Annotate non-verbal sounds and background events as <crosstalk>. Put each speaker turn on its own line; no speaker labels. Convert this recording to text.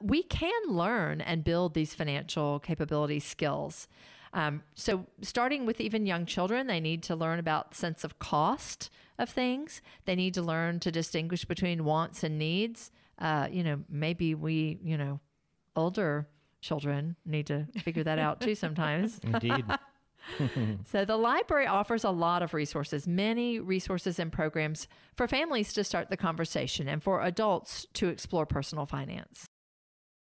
we can learn and build these financial capability skills. Um, so, starting with even young children, they need to learn about sense of cost of things. They need to learn to distinguish between wants and needs. Uh, you know, maybe we, you know, older children need to figure that out too sometimes. <laughs>
Indeed. <laughs> <laughs>
so the library offers a lot of resources, many resources and programs for families to start the conversation and for adults to explore personal finance.